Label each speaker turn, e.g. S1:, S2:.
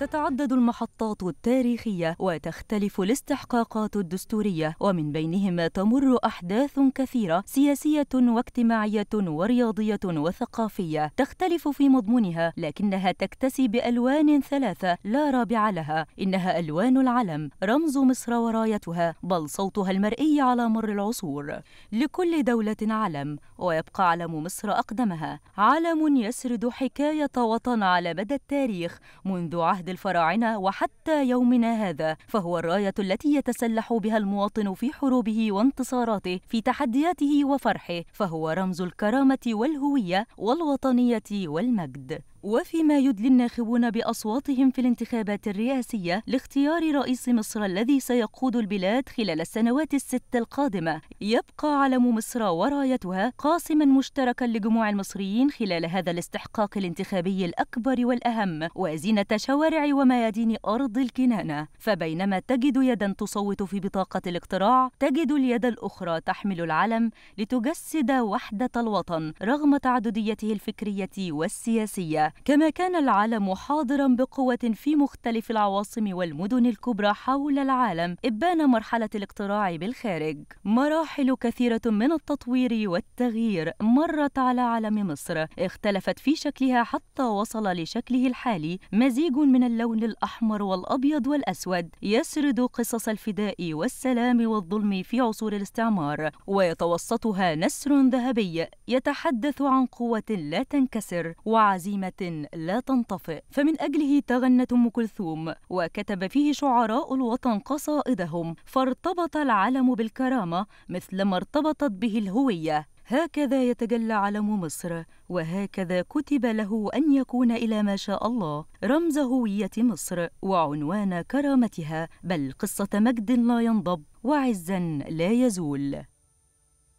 S1: تتعدد المحطات التاريخية وتختلف الاستحقاقات الدستورية ومن بينهما تمر أحداث كثيرة سياسية واجتماعية ورياضية وثقافية تختلف في مضمونها لكنها تكتسي بألوان ثلاثة لا رابع لها. إنها ألوان العلم رمز مصر ورايتها بل صوتها المرئي على مر العصور. لكل دولة علم ويبقى علم مصر أقدمها. علم يسرد حكاية وطن على مدى التاريخ منذ عهد الفراعنة وحتى يومنا هذا فهو الراية التي يتسلح بها المواطن في حروبه وانتصاراته في تحدياته وفرحه فهو رمز الكرامة والهوية والوطنية والمجد. وفيما يدلي الناخبون بأصواتهم في الانتخابات الرئاسية لاختيار رئيس مصر الذي سيقود البلاد خلال السنوات الست القادمة. يبقى علم مصر ورايتها قاسما مشتركا لجموع المصريين خلال هذا الاستحقاق الانتخابي الأكبر والأهم وزينة شوارع وميادين أرض الكنانة. فبينما تجد يدا تصوت في بطاقة الاقتراع تجد اليد الأخرى تحمل العلم لتجسد وحدة الوطن رغم تعدديته الفكرية والسياسية. كما كان العالم حاضرا بقوة في مختلف العواصم والمدن الكبرى حول العالم إبان مرحلة الاقتراع بالخارج. مراحل كثيرة من التطوير والتغيير مرت على علم مصر. اختلفت في شكلها حتى وصل لشكله الحالي. مزيج من اللون الأحمر والأبيض والأسود يسرد قصص الفداء والسلام والظلم في عصور الاستعمار. ويتوسطها نسر ذهبي يتحدث عن قوة لا تنكسر وعزيمة لا تنطفئ فمن أجله تغنت أم كلثوم وكتب فيه شعراء الوطن قصائدهم فارتبط العلم بالكرامة مثلما ارتبطت به الهوية. هكذا يتجلى علم مصر وهكذا كتب له أن يكون إلى ما شاء الله رمز هوية مصر وعنوان كرامتها بل قصة مجد لا ينضب وعزا لا يزول.